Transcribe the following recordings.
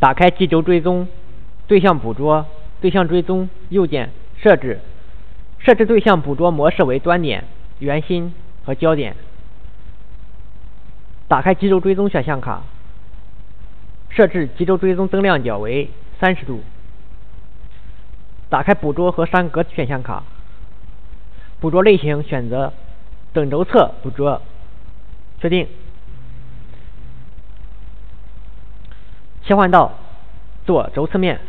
打开机轴追踪，对象捕捉，对象追踪，右键设置，设置对象捕捉模式为端点、圆心和焦点。打开极轴追踪选项卡，设置极轴追踪增量角为三十度。打开捕捉和栅格选项卡，捕捉类型选择等轴侧捕捉，确定。切换到左轴侧面，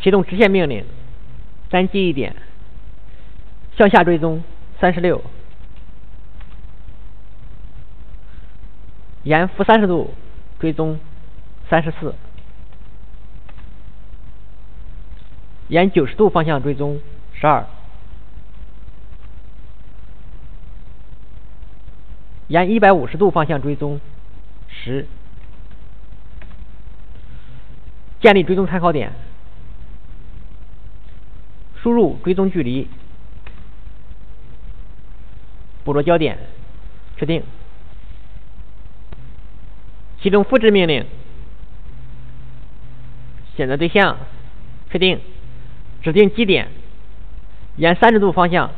启动直线命令，单击一点，向下追踪三十六，沿负三十度追踪三十四，沿九十度方向追踪十二，沿一百五十度方向追踪十。建立追踪参考点，输入追踪距离，捕捉焦点，确定。启动复制命令，选择对象，确定。指定基点，沿三十度方向。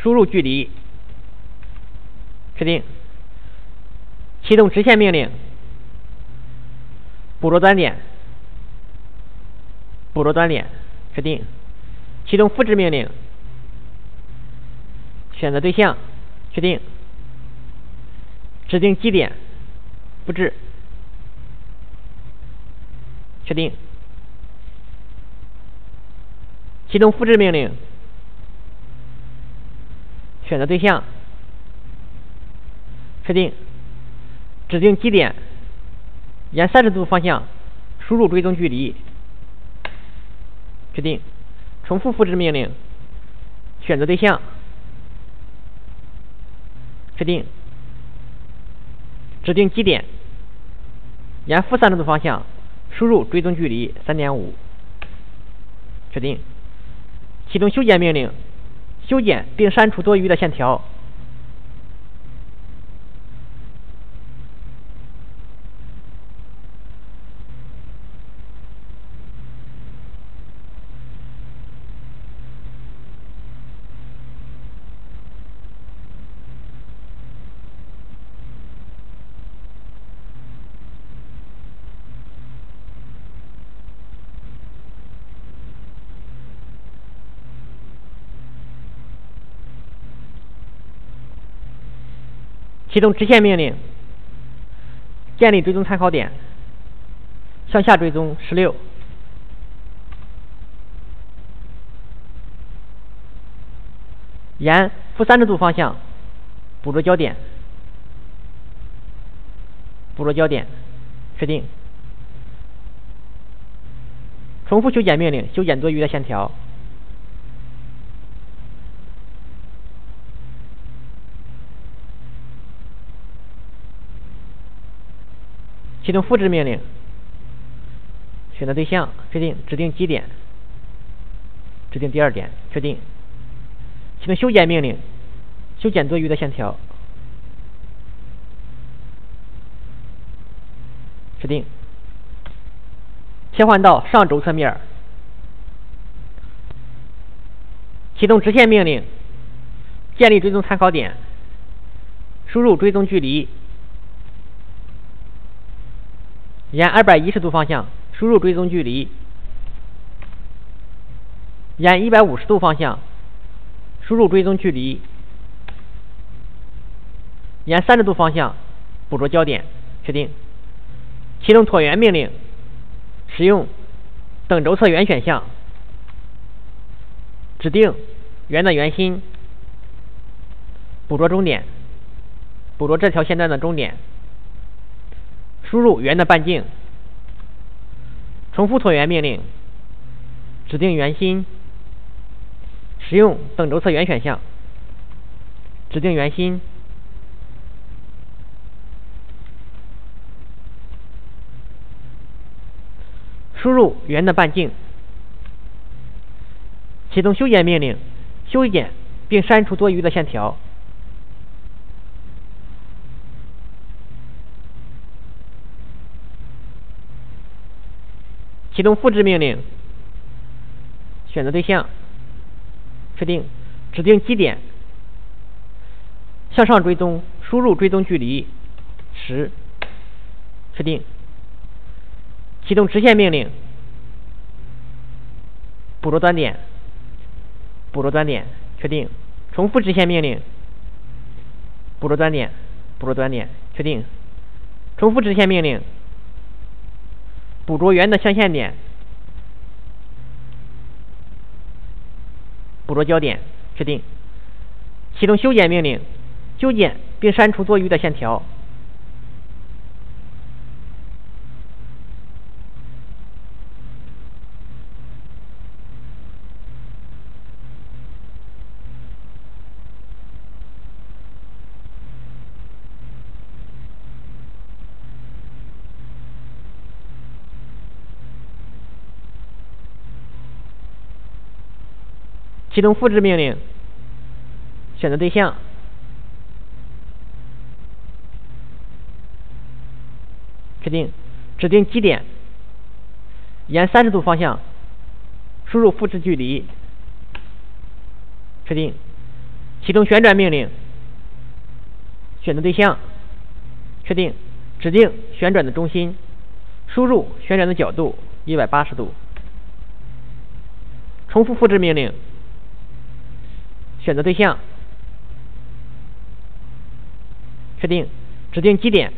输入距离，确定。启动直线命令，捕捉端点。捕捉端点，确定。启动复制命令，选择对象，确定。指定基点，复制，确定。启动复制命令，选择对象，确定。指定基点，沿三十度方向输入追踪距离。确定，重复复制命令，选择对象，确定，指定基点，沿负三十度方向输入追踪距离三点五，确定，启动修剪命令，修剪并删除多余的线条。启动直线命令，建立追踪参考点，向下追踪十六，沿负三十度方向捕捉焦点，捕捉焦点，确定。重复修剪命令，修剪多余的线条。启动复制命令，选择对象，确定，指定基点，指定第二点，确定。启动修剪命令，修剪多余的线条，确定。切换到上轴侧面，启动直线命令，建立追踪参考点，输入追踪距离。沿二百一十度方向输入追踪距离，沿一百五十度方向输入追踪距离，沿三十度方向捕捉焦点，确定。启动椭圆命令，使用等轴测圆选项，指定圆的圆心，捕捉终点，捕捉这条线段的终点。输入圆的半径，重复椭圆命令，指定圆心，使用等轴侧圆选项，指定圆心，输入圆的半径，启动修剪命令，修剪并删除多余的线条。启动复制命令，选择对象，确定，指定基点，向上追踪，输入追踪距离十，确定，启动直线命令，捕捉端点，捕捉端点，确定，重复直线命令，捕捉端点，捕捉端点，确定，重复直线命令。捕捉圆的象限点，捕捉焦点，确定。启动修剪命令，修剪并删除多余的线条。启动复制命令，选择对象，确定，指定基点，沿三十度方向。输入复制距离，确定，启动旋转命令，选择对象，确定，指定旋转的中心，输入旋转的角度。一百八十度，重复复制命令。选择对象，确定，指定基点，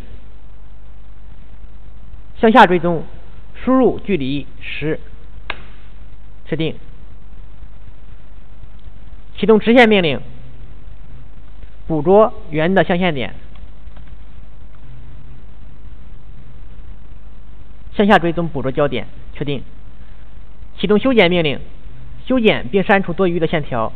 向下追踪，输入距离十，确定，启动直线命令，捕捉圆的象限点，向下追踪捕捉焦点，确定，启动修剪命令，修剪并删除多余的线条。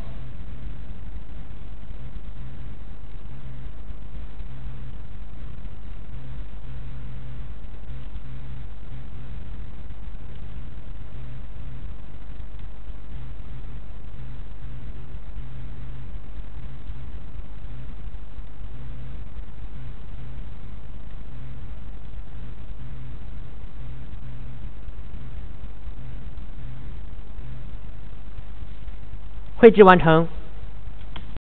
绘制完成。